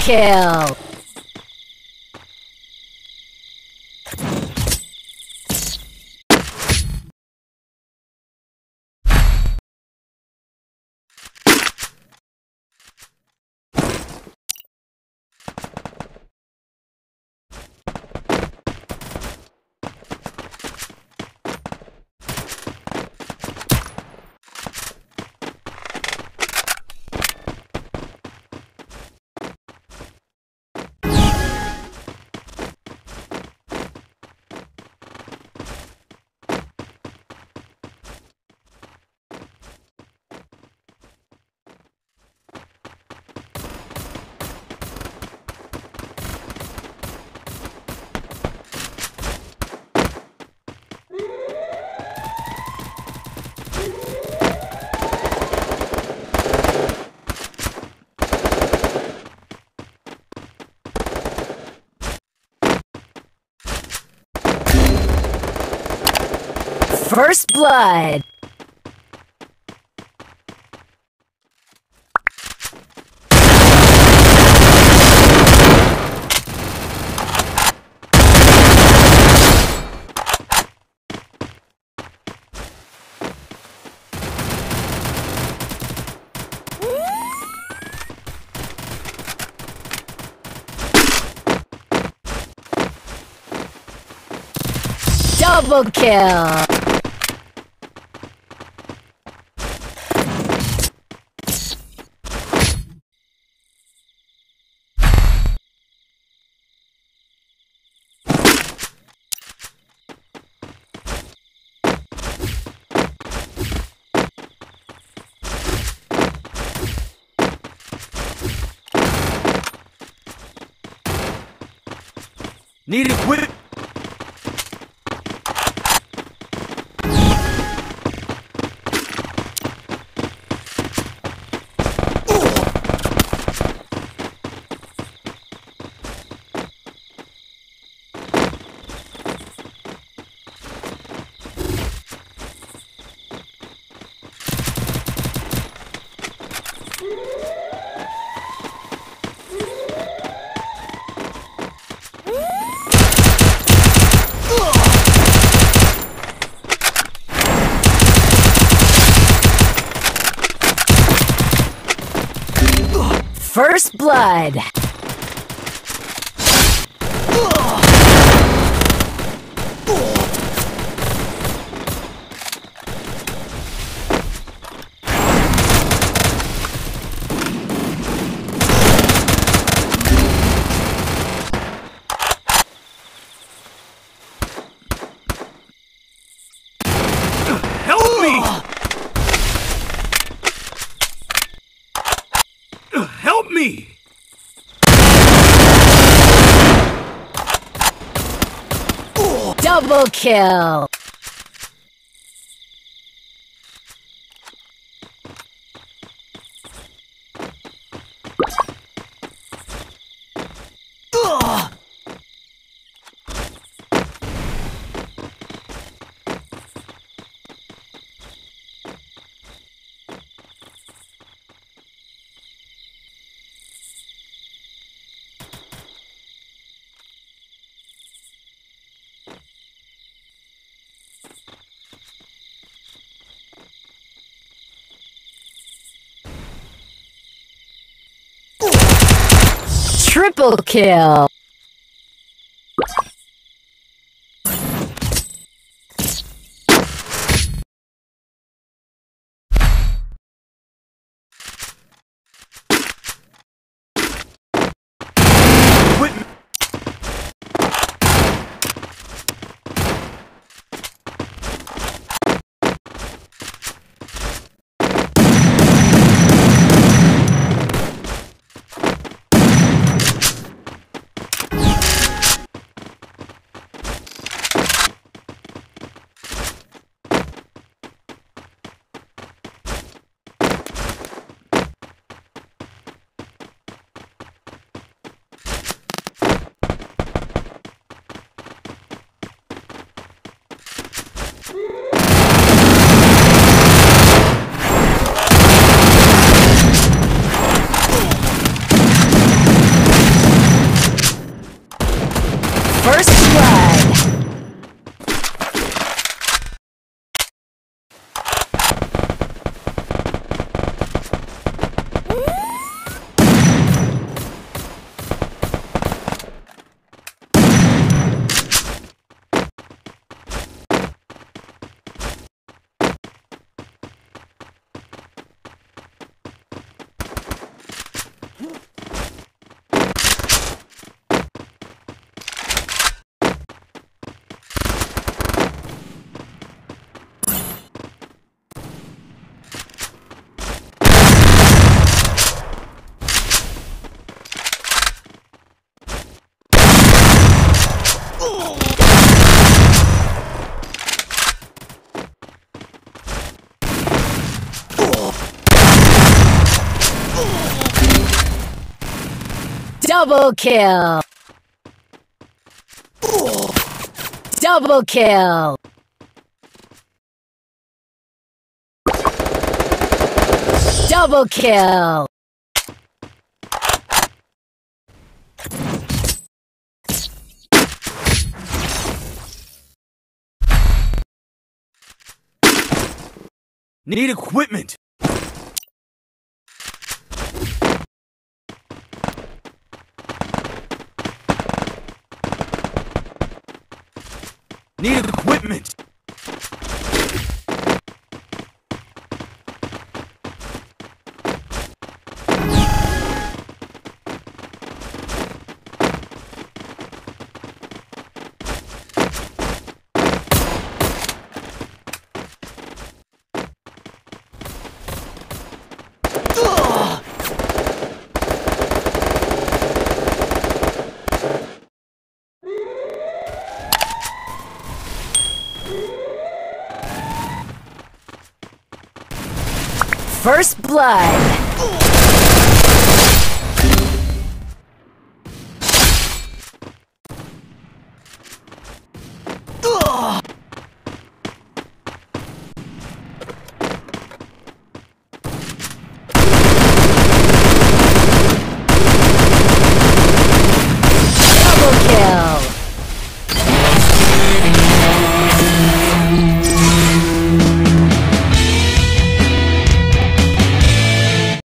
Kill. First blood. Double kill. Need equip. First blood. Me! Double kill. Triple kill. Oh! Double kill. Double kill. Double kill. Need equipment. Need equipment. First Blood.